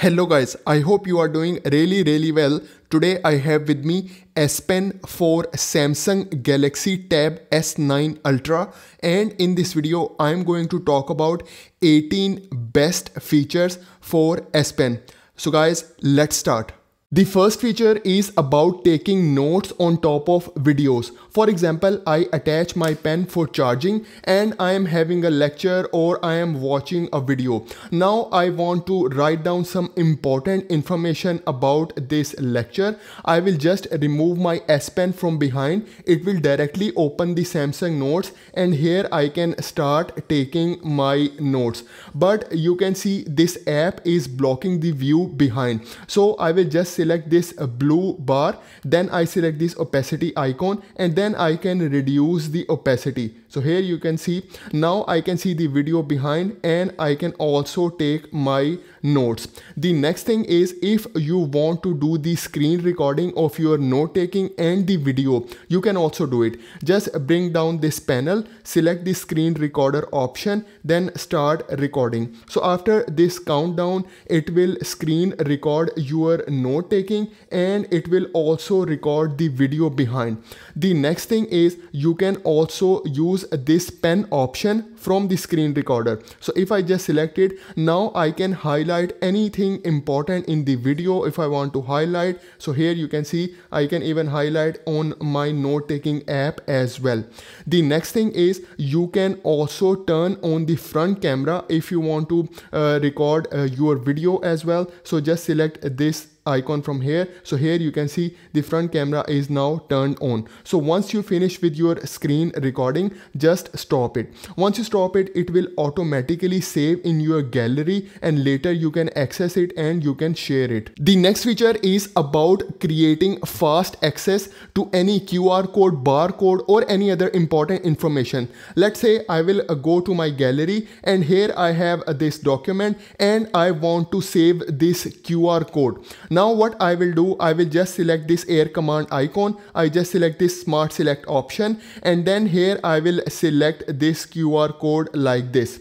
Hello guys, I hope you are doing really really well. Today I have with me S Pen for Samsung Galaxy Tab S9 Ultra and in this video I am going to talk about 18 best features for S Pen. So guys, let's start. The first feature is about taking notes on top of videos. For example, I attach my pen for charging and I am having a lecture or I am watching a video. Now I want to write down some important information about this lecture. I will just remove my S Pen from behind. It will directly open the Samsung notes and here I can start taking my notes. But you can see this app is blocking the view behind. So I will just select this uh, blue bar then I select this opacity icon and then I can reduce the opacity so here you can see now I can see the video behind and I can also take my notes. The next thing is if you want to do the screen recording of your note taking and the video you can also do it. Just bring down this panel select the screen recorder option then start recording. So after this countdown it will screen record your note taking and it will also record the video behind. The next thing is you can also use this pen option from the screen recorder. So if I just select it, now I can highlight anything important in the video if I want to highlight. So here you can see I can even highlight on my note taking app as well. The next thing is you can also turn on the front camera if you want to uh, record uh, your video as well. So just select this icon from here so here you can see the front camera is now turned on so once you finish with your screen recording just stop it once you stop it it will automatically save in your gallery and later you can access it and you can share it. The next feature is about creating fast access to any qr code barcode or any other important information. Let's say i will uh, go to my gallery and here i have uh, this document and i want to save this qr code. Now what I will do, I will just select this air command icon. I just select this smart select option and then here I will select this QR code like this.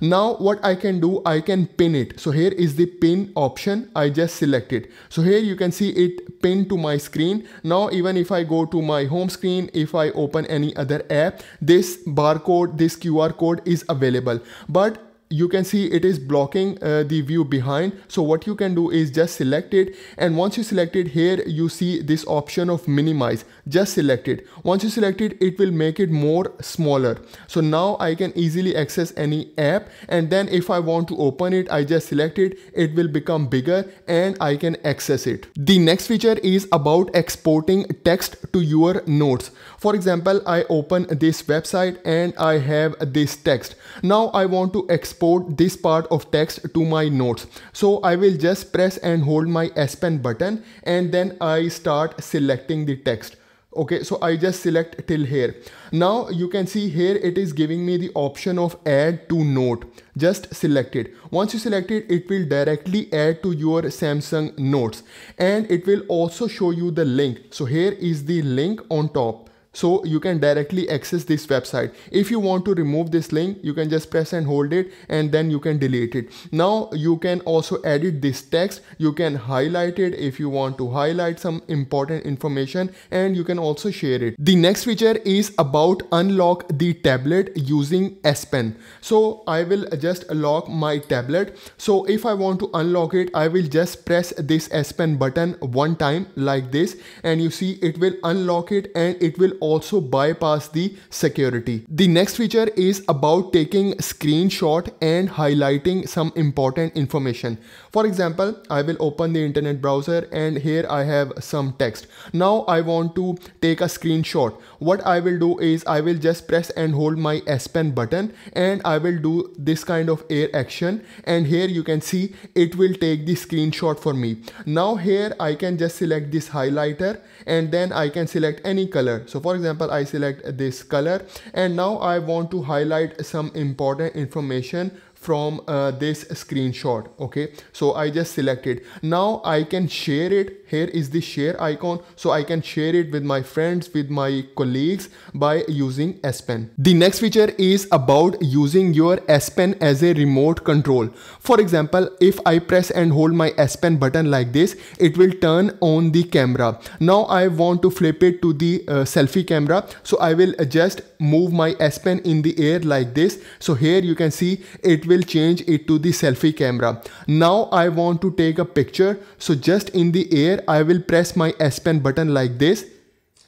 Now what I can do, I can pin it. So here is the pin option. I just select it. So here you can see it pinned to my screen. Now even if I go to my home screen, if I open any other app, this barcode, this QR code is available. But you can see it is blocking uh, the view behind so what you can do is just select it and once you select it here you see this option of minimize just select it. Once you select it it will make it more smaller. So now I can easily access any app and then if I want to open it I just select it it will become bigger and I can access it. The next feature is about exporting text to your notes. For example I open this website and I have this text. Now I want to export this part of text to my notes. So I will just press and hold my S Pen button and then I start selecting the text okay so i just select till here. Now you can see here it is giving me the option of add to note. Just select it. Once you select it it will directly add to your samsung notes. And it will also show you the link. So here is the link on top so you can directly access this website. If you want to remove this link you can just press and hold it and then you can delete it. Now you can also edit this text. You can highlight it if you want to highlight some important information and you can also share it. The next feature is about unlock the tablet using s pen. So i will just lock my tablet. So if i want to unlock it i will just press this s pen button one time like this and you see it will unlock it and it will also bypass the security. The next feature is about taking screenshot and highlighting some important information. For example, I will open the internet browser and here I have some text. Now I want to take a screenshot. What I will do is I will just press and hold my S Pen button and I will do this kind of air action and here you can see it will take the screenshot for me. Now here I can just select this highlighter and then I can select any color. So for example, I select this color. And now I want to highlight some important information from uh, this screenshot okay? So I just selected. Now I can share it. Here is the share icon. So I can share it with my friends with my colleagues by using S Pen. The next feature is about using your S Pen as a remote control. For example if I press and hold my S Pen button like this it will turn on the camera. Now I want to flip it to the uh, selfie camera. So I will just move my S Pen in the air like this. So here you can see it will change it to the selfie camera. Now I want to take a picture. So just in the air I will press my S Pen button like this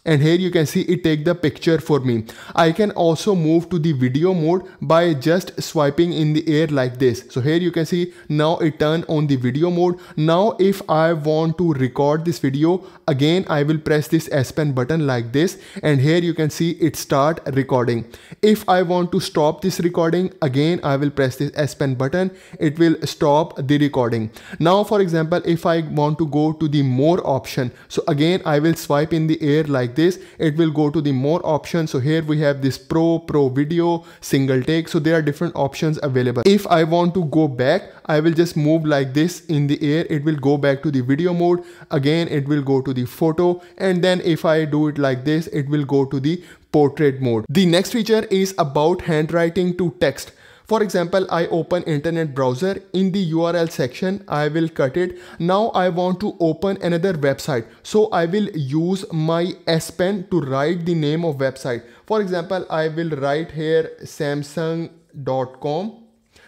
and here you can see it take the picture for me. I can also move to the video mode by just swiping in the air like this. So here you can see now it turn on the video mode. Now if I want to record this video again I will press this S Pen button like this and here you can see it start recording. If I want to stop this recording again I will press this S Pen button it will stop the recording. Now for example if I want to go to the more option so again I will swipe in the air like like this it will go to the more options. So here we have this pro pro video single take. So there are different options available. If i want to go back i will just move like this in the air. It will go back to the video mode. Again it will go to the photo. And then if i do it like this it will go to the portrait mode. The next feature is about handwriting to text for example, I open internet browser in the URL section, I will cut it. Now I want to open another website. So I will use my S Pen to write the name of website. For example, I will write here samsung.com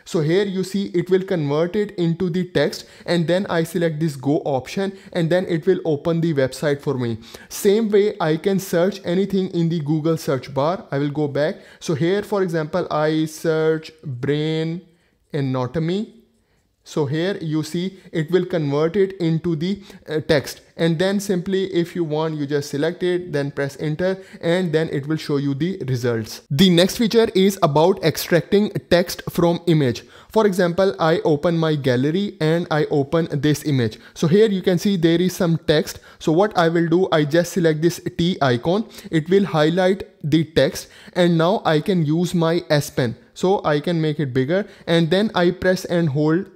so here you see it will convert it into the text and then I select this go option and then it will open the website for me. Same way I can search anything in the Google search bar. I will go back. So here for example I search brain anatomy so here you see it will convert it into the uh, text and then simply if you want you just select it then press enter and then it will show you the results. The next feature is about extracting text from image. For example, I open my gallery and I open this image. So here you can see there is some text. So what I will do, I just select this T icon. It will highlight the text and now I can use my S Pen. So I can make it bigger and then I press and hold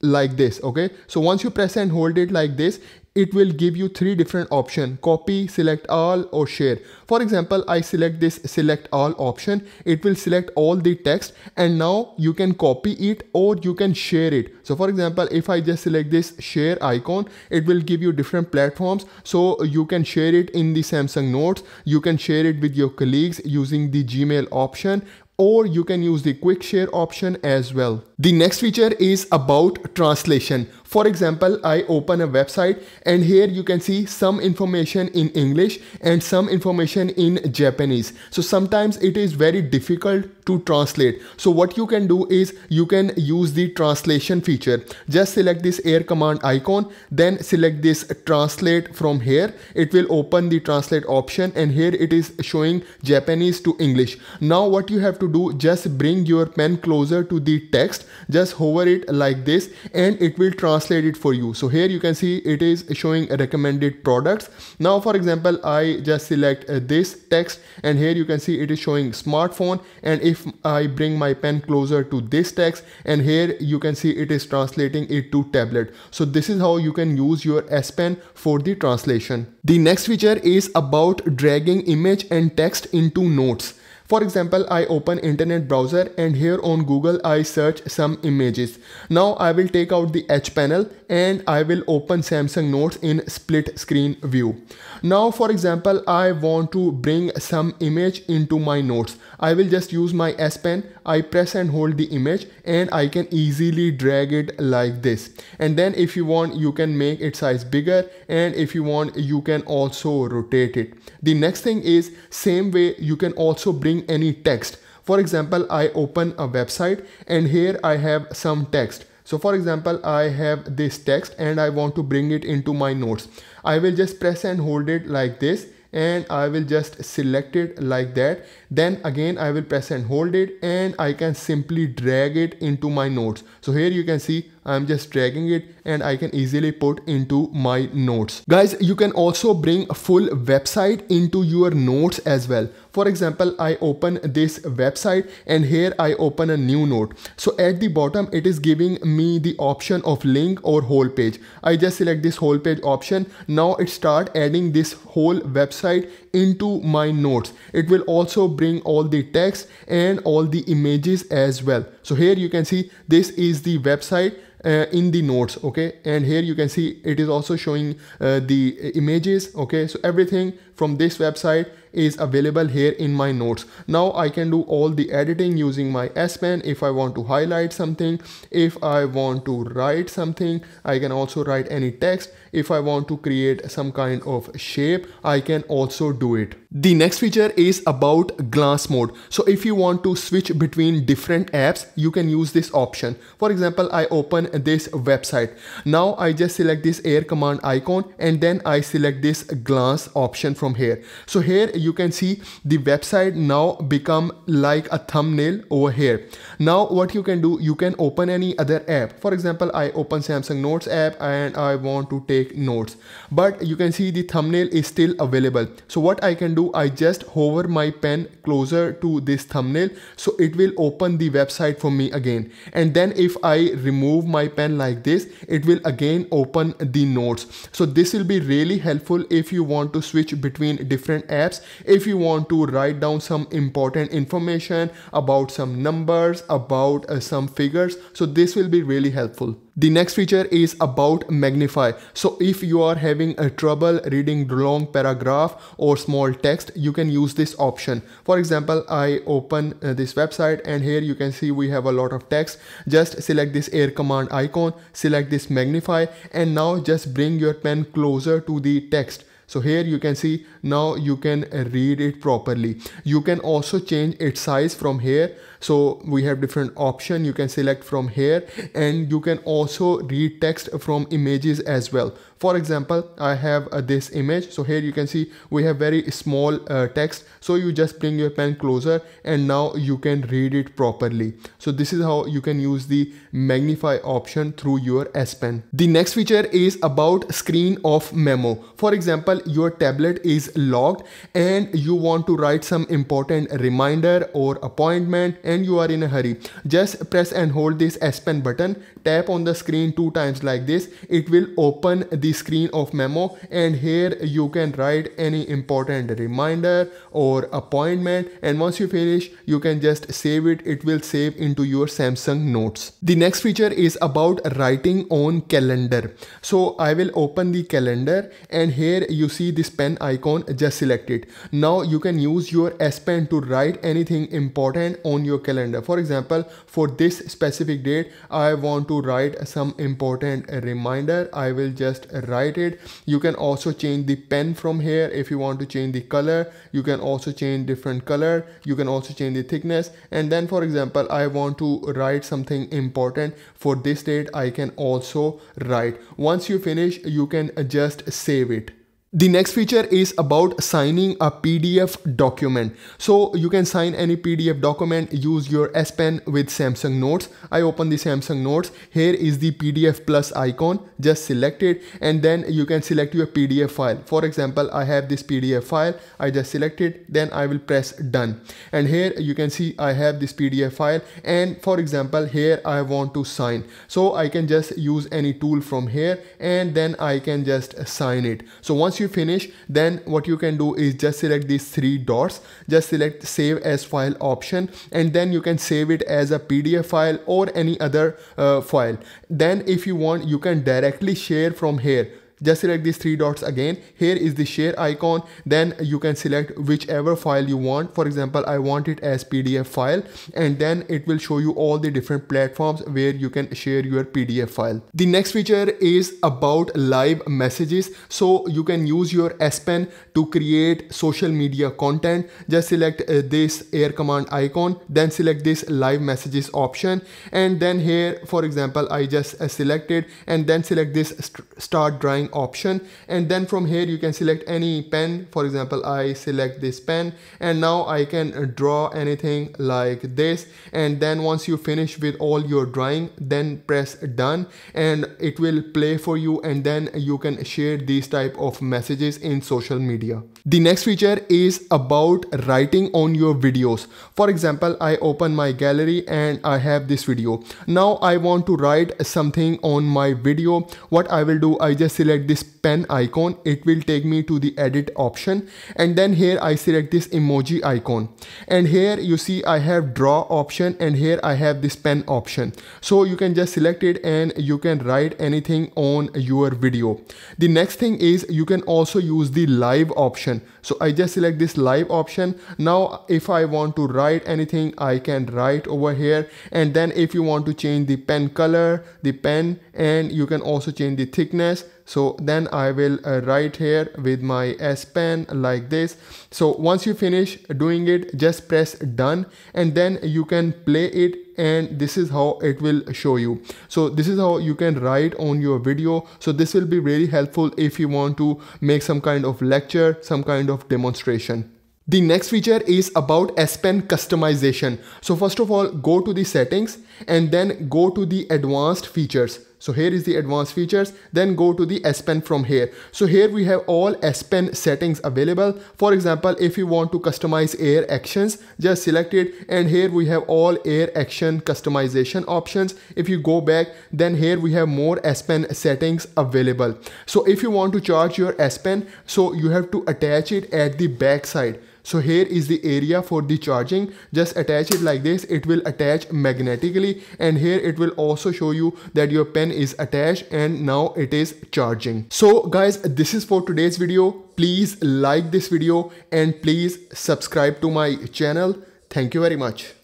like this okay? So once you press and hold it like this it will give you three different option copy select all or share. For example i select this select all option. It will select all the text and now you can copy it or you can share it. So for example if i just select this share icon it will give you different platforms. So you can share it in the samsung notes. You can share it with your colleagues using the gmail option or you can use the quick share option as well. The next feature is about translation. For example, I open a website and here you can see some information in English and some information in Japanese. So sometimes it is very difficult to translate. So what you can do is you can use the translation feature. Just select this air command icon, then select this translate from here. It will open the translate option and here it is showing Japanese to English. Now what you have to do, just bring your pen closer to the text, just hover it like this and it will translate translate it for you. So here you can see it is showing recommended products. Now, for example, I just select uh, this text and here you can see it is showing smartphone. And if I bring my pen closer to this text and here you can see it is translating it to tablet. So this is how you can use your S Pen for the translation. The next feature is about dragging image and text into notes. For example, I open internet browser and here on Google I search some images. Now I will take out the Edge panel and I will open Samsung Notes in split screen view. Now for example, I want to bring some image into my notes. I will just use my S Pen. I press and hold the image and I can easily drag it like this. And then if you want, you can make its size bigger and if you want, you can also rotate it. The next thing is same way you can also bring any text. For example, I open a website and here I have some text. So for example, I have this text and I want to bring it into my notes. I will just press and hold it like this and I will just select it like that. Then again, I will press and hold it and I can simply drag it into my notes. So here you can see I'm just dragging it and I can easily put into my notes. Guys, you can also bring a full website into your notes as well. For example, I open this website and here I open a new note. So at the bottom, it is giving me the option of link or whole page. I just select this whole page option. Now it start adding this whole website into my notes. It will also bring all the text and all the images as well. So here you can see this is the website uh, in the notes okay and here you can see it is also showing uh, the images okay so everything from this website is available here in my notes. Now I can do all the editing using my S Pen if I want to highlight something, if I want to write something, I can also write any text. If I want to create some kind of shape, I can also do it. The next feature is about Glance mode. So if you want to switch between different apps, you can use this option. For example, I open this website. Now I just select this air command icon and then I select this Glance option from here. So here you can see the website now become like a thumbnail over here. Now what you can do, you can open any other app. For example, I open Samsung Notes app and I want to take notes. But you can see the thumbnail is still available. So what I can do, I just hover my pen closer to this thumbnail. So it will open the website for me again. And then if I remove my pen like this, it will again open the notes. So this will be really helpful if you want to switch between different apps if you want to write down some important information about some numbers about uh, some figures so this will be really helpful the next feature is about magnify. So if you are having a trouble reading long paragraph or small text, you can use this option. For example, I open uh, this website and here you can see we have a lot of text. Just select this air command icon, select this magnify and now just bring your pen closer to the text so here you can see now you can read it properly. You can also change its size from here. So we have different option. You can select from here and you can also read text from images as well for example i have uh, this image. So here you can see we have very small uh, text. So you just bring your pen closer and now you can read it properly. So this is how you can use the magnify option through your s pen. The next feature is about screen off memo. For example your tablet is locked and you want to write some important reminder or appointment and you are in a hurry. Just press and hold this S Pen button tap on the screen two times like this. It will open the screen off memo and here you can write any important reminder or appointment. And once you finish you can just save it. It will save into your Samsung notes. The next feature is about writing on calendar. So I will open the calendar and here you see this pen icon just select it now you can use your S Pen to write anything important on your calendar. For example for this specific date i want to write some important reminder. I will just write it. You can also change the pen from here if you want to change the color. You can also change different color. You can also change the thickness. And then for example i want to write something important. For this date i can also write. Once you finish you can just save it the next feature is about signing a PDF document. So you can sign any PDF document, use your S Pen with Samsung Notes. I open the Samsung Notes. Here is the PDF plus icon. Just select it and then you can select your PDF file. For example, I have this PDF file. I just select it. Then I will press done. And here you can see I have this PDF file. And for example, here I want to sign. So I can just use any tool from here and then I can just sign it. So once you finish then what you can do is just select these three dots. Just select save as file option and then you can save it as a pdf file or any other uh, file. Then if you want you can directly share from here just select these three dots again. Here is the share icon. Then you can select whichever file you want. For example i want it as pdf file. And then it will show you all the different platforms where you can share your pdf file. The next feature is about live messages. So you can use your s pen to create social media content. Just select uh, this air command icon then select this live messages option. And then here for example i just uh, selected and then select this st start drawing drawing option and then from here you can select any pen for example I select this pen and now I can draw anything like this and then once you finish with all your drawing then press done and it will play for you and then you can share these type of messages in social media. The next feature is about writing on your videos. For example, I open my gallery and I have this video. Now I want to write something on my video. What I will do, I just select this pen icon. It will take me to the edit option. And then here I select this emoji icon. And here you see I have draw option and here I have this pen option. So you can just select it and you can write anything on your video. The next thing is you can also use the live option. So I just select this live option. Now if I want to write anything, I can write over here. And then if you want to change the pen color, the pen, and you can also change the thickness so then I will uh, write here with my S pen like this so once you finish doing it just press done and then you can play it and this is how it will show you so this is how you can write on your video so this will be really helpful if you want to make some kind of lecture some kind of demonstration the next feature is about S Pen customization. So first of all, go to the settings and then go to the advanced features. So here is the advanced features, then go to the S Pen from here. So here we have all S Pen settings available. For example, if you want to customize air actions, just select it and here we have all air action customization options. If you go back, then here we have more S Pen settings available. So if you want to charge your S Pen, so you have to attach it at the back side. So here is the area for the charging. Just attach it like this. It will attach magnetically and here it will also show you that your pen is attached and now it is charging. So guys, this is for today's video. Please like this video and please subscribe to my channel. Thank you very much.